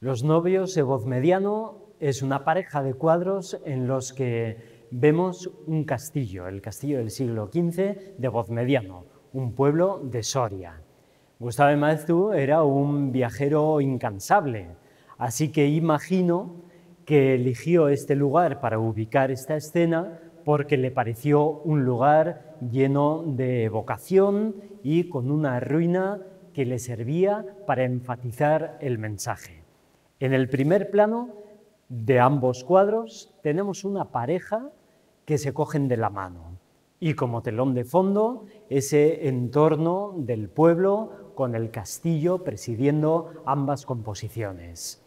Los novios de voz mediano es una pareja de cuadros en los que vemos un castillo, el castillo del siglo XV de voz mediano, un pueblo de Soria. Gustavo Maeztu era un viajero incansable, así que imagino que eligió este lugar para ubicar esta escena porque le pareció un lugar lleno de vocación y con una ruina que le servía para enfatizar el mensaje. En el primer plano de ambos cuadros tenemos una pareja que se cogen de la mano y como telón de fondo ese entorno del pueblo con el castillo presidiendo ambas composiciones.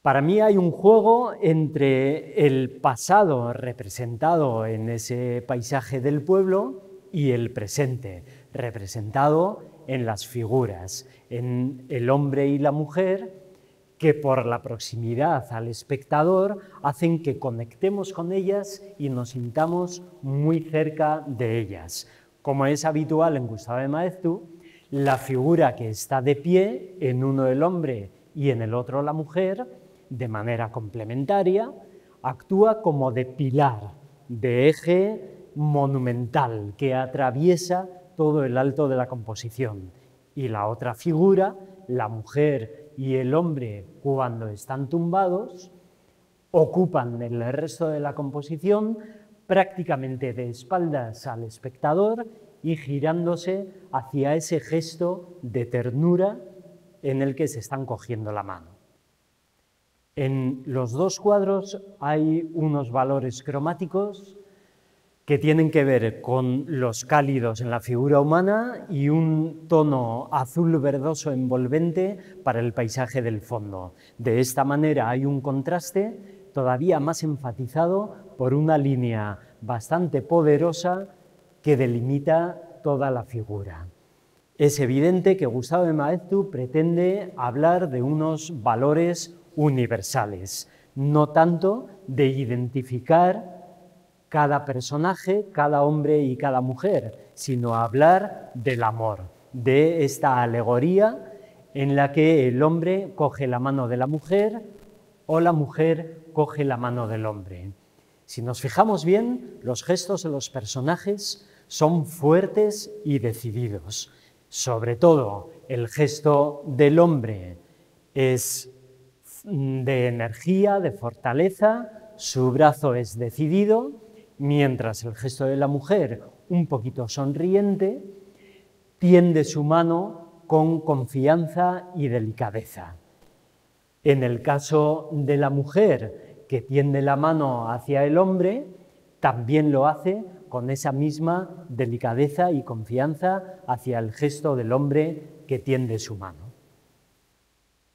Para mí hay un juego entre el pasado representado en ese paisaje del pueblo y el presente representado en las figuras, en el hombre y la mujer que por la proximidad al espectador hacen que conectemos con ellas y nos sintamos muy cerca de ellas. Como es habitual en Gustavo de Maeztu, la figura que está de pie, en uno el hombre y en el otro la mujer, de manera complementaria, actúa como de pilar, de eje monumental que atraviesa todo el alto de la composición. Y la otra figura, la mujer y el hombre cuando están tumbados ocupan el resto de la composición prácticamente de espaldas al espectador y girándose hacia ese gesto de ternura en el que se están cogiendo la mano. En los dos cuadros hay unos valores cromáticos que tienen que ver con los cálidos en la figura humana y un tono azul verdoso envolvente para el paisaje del fondo. De esta manera hay un contraste todavía más enfatizado por una línea bastante poderosa que delimita toda la figura. Es evidente que Gustavo de Maeztu pretende hablar de unos valores universales, no tanto de identificar cada personaje, cada hombre y cada mujer, sino hablar del amor, de esta alegoría en la que el hombre coge la mano de la mujer o la mujer coge la mano del hombre. Si nos fijamos bien, los gestos de los personajes son fuertes y decididos. Sobre todo, el gesto del hombre es de energía, de fortaleza, su brazo es decidido mientras el gesto de la mujer, un poquito sonriente, tiende su mano con confianza y delicadeza. En el caso de la mujer que tiende la mano hacia el hombre, también lo hace con esa misma delicadeza y confianza hacia el gesto del hombre que tiende su mano.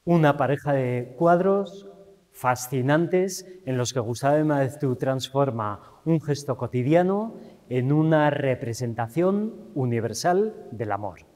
Una pareja de cuadros fascinantes en los que Gustavo de Maeztu transforma un gesto cotidiano en una representación universal del amor.